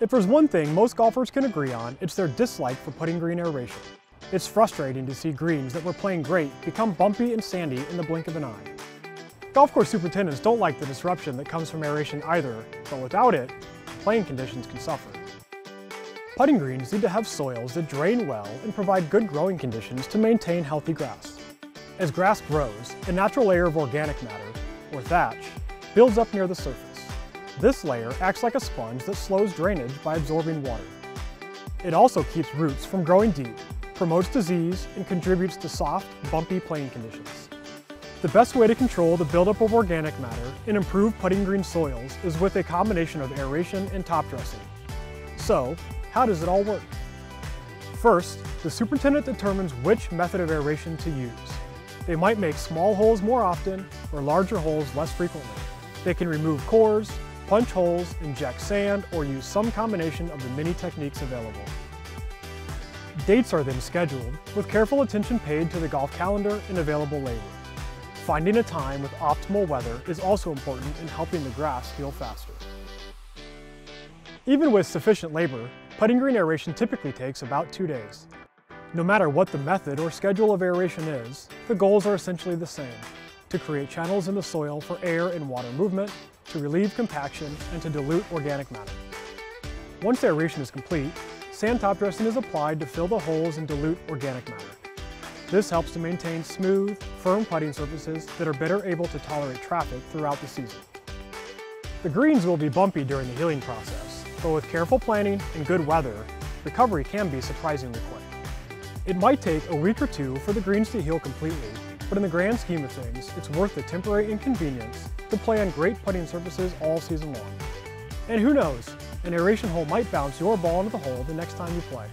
If there's one thing most golfers can agree on, it's their dislike for putting green aeration. It's frustrating to see greens that were playing great become bumpy and sandy in the blink of an eye. Golf course superintendents don't like the disruption that comes from aeration either, but without it, playing conditions can suffer. Putting greens need to have soils that drain well and provide good growing conditions to maintain healthy grass. As grass grows, a natural layer of organic matter, or thatch, builds up near the surface. This layer acts like a sponge that slows drainage by absorbing water. It also keeps roots from growing deep, promotes disease, and contributes to soft, bumpy playing conditions. The best way to control the buildup of organic matter and improve putting green soils is with a combination of aeration and top dressing. So, how does it all work? First, the superintendent determines which method of aeration to use. They might make small holes more often or larger holes less frequently. They can remove cores, punch holes, inject sand, or use some combination of the many techniques available. Dates are then scheduled, with careful attention paid to the golf calendar and available labor. Finding a time with optimal weather is also important in helping the grass heal faster. Even with sufficient labor, putting green aeration typically takes about two days. No matter what the method or schedule of aeration is, the goals are essentially the same, to create channels in the soil for air and water movement, to relieve compaction, and to dilute organic matter. Once aeration is complete, sand top dressing is applied to fill the holes and dilute organic matter. This helps to maintain smooth, firm putting surfaces that are better able to tolerate traffic throughout the season. The greens will be bumpy during the healing process, but with careful planning and good weather, recovery can be surprisingly quick. It might take a week or two for the greens to heal completely, but in the grand scheme of things, it's worth the temporary inconvenience to play on great putting surfaces all season long. And who knows, an aeration hole might bounce your ball into the hole the next time you play.